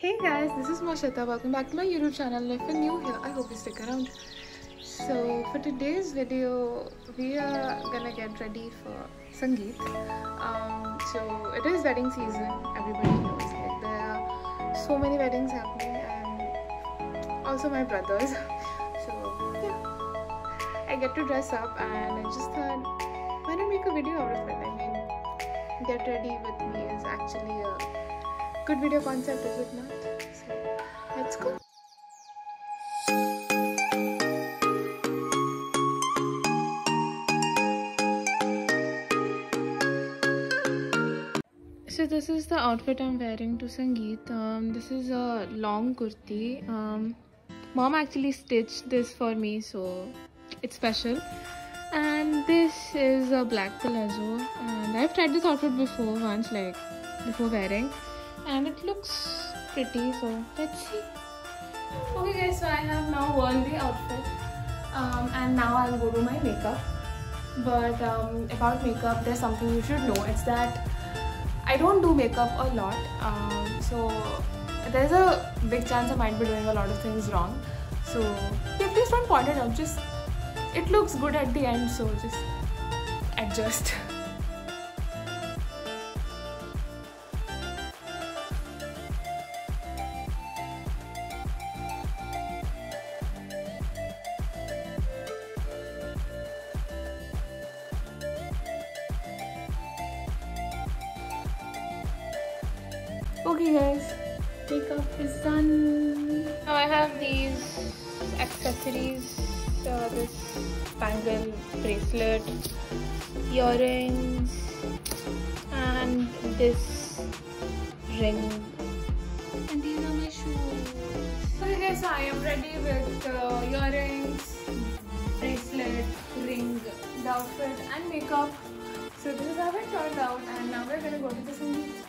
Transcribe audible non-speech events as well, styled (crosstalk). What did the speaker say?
Hey guys, this is Moushita. Welcome back to my YouTube channel. If you're new here, I hope you stick around. So for today's video, we are gonna get ready for Sangeet. Um, so it is wedding season. Everybody knows like there are so many weddings happening, and also my brothers. (laughs) So yeah, I get to dress up, and I just thought, why not make a video out of it? I mean, get ready with me is actually a good video concept, is it not? So let's go. So this is the outfit I'm wearing to Sangeet. Um, this is a long kurti. Um, mom actually stitched this for me, so it's special. And this is a black palazzo. And I've tried this outfit before once, like before wearing, and it looks pretty. So let's see. Okay, guys. So I have now worn the outfit, um, and now I'll go do my makeup. But um, about makeup, there's something you should know. It's that I don't do makeup a lot, um, so there's a big chance I might be doing a lot of things wrong. So yeah, please don't point it out. Just it looks good at the end, so just adjust. (laughs) Okay guys, makeup is done. Now I have these accessories. Uh, this bangle, bracelet, earrings, and this ring. And these are my shoes. Okay guys, so I am ready with uh, earrings, bracelet, ring, the outfit and makeup. So this is how it turned out and now we're gonna go to the Sangeet.